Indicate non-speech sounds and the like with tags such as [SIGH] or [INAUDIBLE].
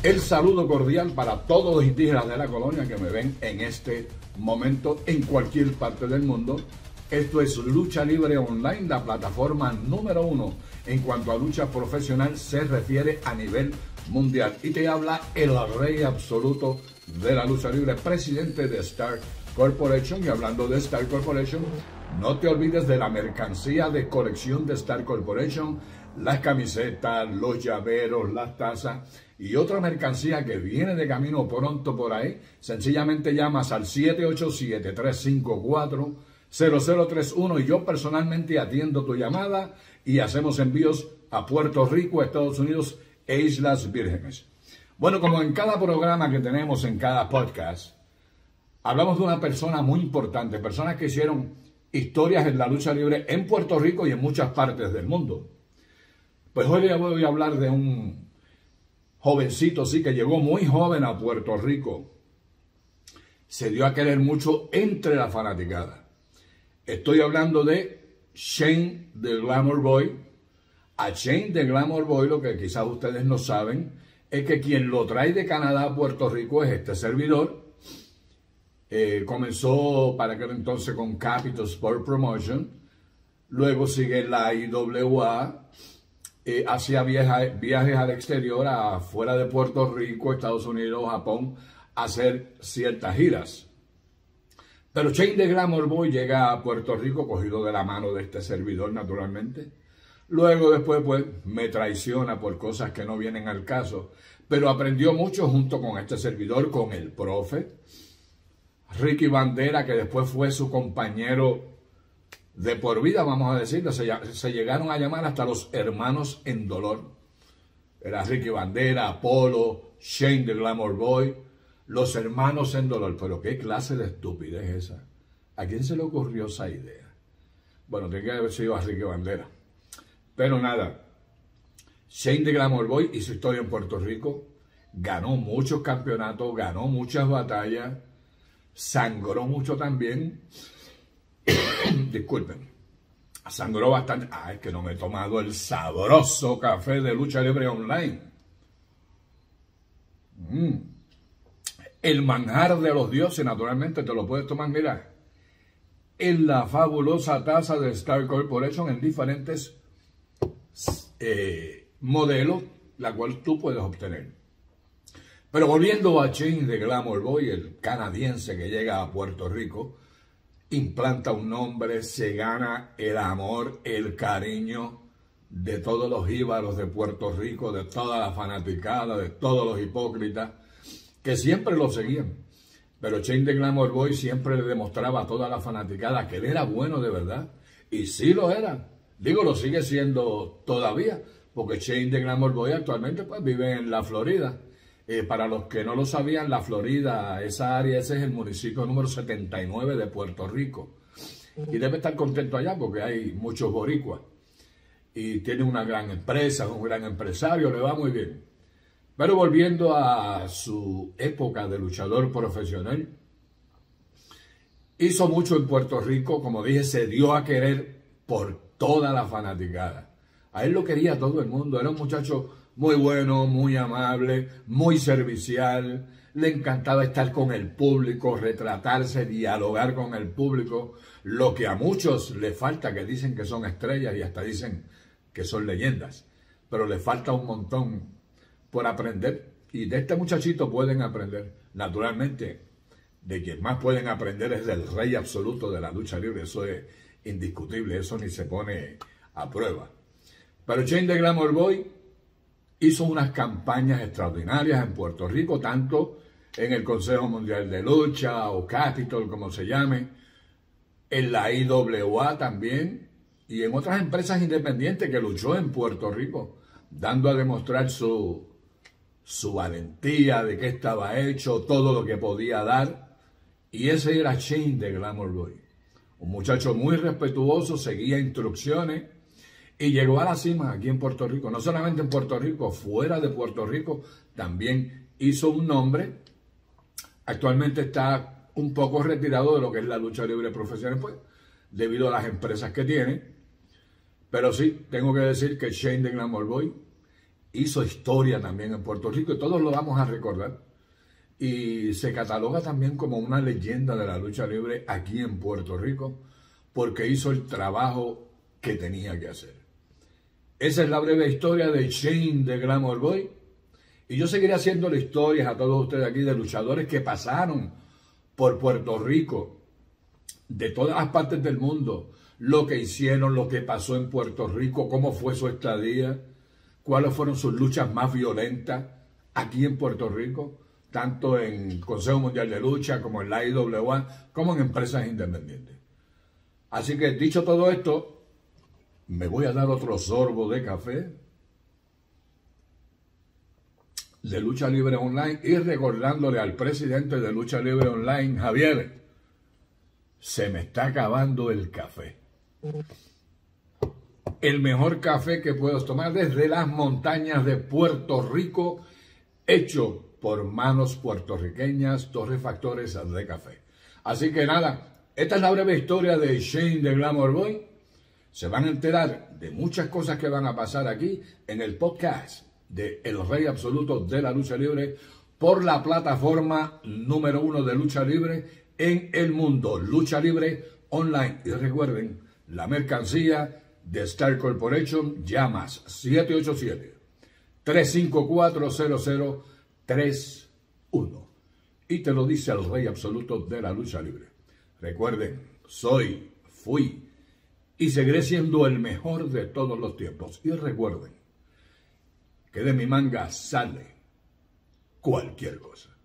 El saludo cordial para todos los indígenas de la colonia que me ven en este momento en cualquier parte del mundo. Esto es Lucha Libre Online, la plataforma número uno en cuanto a lucha profesional se refiere a nivel mundial. Y te habla el rey absoluto de la lucha libre, presidente de Star Corporation. Y hablando de Star Corporation, no te olvides de la mercancía de colección de Star Corporation, las camisetas, los llaveros, las tazas y otra mercancía que viene de camino pronto por ahí, sencillamente llamas al 787-354-0031 y yo personalmente atiendo tu llamada y hacemos envíos a Puerto Rico, Estados Unidos e Islas Vírgenes. Bueno, como en cada programa que tenemos, en cada podcast, hablamos de una persona muy importante, personas que hicieron historias en la lucha libre en Puerto Rico y en muchas partes del mundo. Pues hoy voy a hablar de un jovencito, sí, que llegó muy joven a Puerto Rico, se dio a querer mucho entre la fanaticada. Estoy hablando de Shane de Glamour Boy. A Shane de Glamour Boy, lo que quizás ustedes no saben, es que quien lo trae de Canadá a Puerto Rico es este servidor. Eh, comenzó para aquel entonces con Capital Sport Promotion, luego sigue la IWA, hacía viajes al exterior, afuera de Puerto Rico, Estados Unidos, Japón, a hacer ciertas giras. Pero Shane de Glamour Boy llega a Puerto Rico cogido de la mano de este servidor, naturalmente. Luego después, pues, me traiciona por cosas que no vienen al caso. Pero aprendió mucho junto con este servidor, con el profe. Ricky Bandera, que después fue su compañero de por vida, vamos a decirlo, se, llegaron a llamar hasta los hermanos en dolor. Era Ricky Bandera, Apolo, Shane the Glamour Boy, los hermanos en dolor. Pero qué clase de estupidez esa. ¿A quién se le ocurrió esa idea? Bueno, tiene que haber sido a Ricky Bandera. Pero nada, Shane the Glamour Boy hizo historia en Puerto Rico, ganó muchos campeonatos, ganó muchas batallas, sangró mucho también [COUGHS] Disculpen. Sangró bastante. Es que no me he tomado el sabroso café de lucha libre online. Mm. El manjar de los dioses, naturalmente, te lo puedes tomar, mira, en la fabulosa taza de Star Corporation en diferentes eh, modelos, la cual tú puedes obtener. Pero volviendo a Chain de Glamour Boy, el canadiense que llega a Puerto Rico, implanta un nombre, se gana el amor, el cariño de todos los íbaros de Puerto Rico, de toda la fanaticada, de todos los hipócritas, que siempre lo seguían. Pero Shane de Glamour Boy siempre le demostraba a toda la fanaticada que él era bueno de verdad. Y sí lo era. Digo, lo sigue siendo todavía, porque Shane de Glamour Boy actualmente pues, vive en la Florida. Eh, para los que no lo sabían, la Florida, esa área, ese es el municipio número 79 de Puerto Rico. Y debe estar contento allá porque hay muchos boricuas. Y tiene una gran empresa, es un gran empresario, le va muy bien. Pero volviendo a su época de luchador profesional, hizo mucho en Puerto Rico, como dije, se dio a querer por toda la fanaticada. A él lo quería todo el mundo, era un muchacho muy bueno, muy amable, muy servicial, le encantaba estar con el público, retratarse, dialogar con el público, lo que a muchos le falta, que dicen que son estrellas y hasta dicen que son leyendas, pero le falta un montón por aprender. Y de este muchachito pueden aprender. Naturalmente, de quien más pueden aprender es del rey absoluto de la lucha libre, eso es indiscutible, eso ni se pone a prueba. Pero Shane de Glamour Boy hizo unas campañas extraordinarias en Puerto Rico, tanto en el Consejo Mundial de Lucha o Capitol, como se llame, en la IWA también y en otras empresas independientes que luchó en Puerto Rico, dando a demostrar su, su valentía de qué estaba hecho, todo lo que podía dar. Y ese era Shane de Glamour Boy. Un muchacho muy respetuoso, seguía instrucciones y llegó a la cima aquí en Puerto Rico. No solamente en Puerto Rico, fuera de Puerto Rico también hizo un nombre. Actualmente está un poco retirado de lo que es la lucha libre profesional, pues, debido a las empresas que tiene. Pero sí, tengo que decir que Shane de Glamour Boy hizo historia también en Puerto Rico y todos lo vamos a recordar. Y se cataloga también como una leyenda de la lucha libre aquí en Puerto Rico porque hizo el trabajo que tenía que hacer. Esa es la breve historia de Shane de Glamour Boy. Y yo seguiré haciendo historias a todos ustedes aquí de luchadores que pasaron por Puerto Rico, de todas las partes del mundo, lo que hicieron, lo que pasó en Puerto Rico, cómo fue su estadía, cuáles fueron sus luchas más violentas aquí en Puerto Rico, tanto en Consejo Mundial de Lucha como en la IWA, como en empresas independientes. Así que dicho todo esto, me voy a dar otro sorbo de café de Lucha Libre Online y recordándole al presidente de Lucha Libre Online, Javier, se me está acabando el café. El mejor café que puedo tomar desde las montañas de Puerto Rico, hecho por manos puertorriqueñas, torrefactores de café. Así que nada, esta es la breve historia de Shane de Glamour Boy se van a enterar de muchas cosas que van a pasar aquí en el podcast de El Rey Absoluto de la Lucha Libre por la plataforma número uno de lucha libre en el mundo, Lucha Libre Online. Y recuerden, la mercancía de Star Corporation llamas 787-354-0031. Y te lo dice el Rey Absoluto de la Lucha Libre. Recuerden, soy, fui y seguiré siendo el mejor de todos los tiempos. Y recuerden que de mi manga sale cualquier cosa.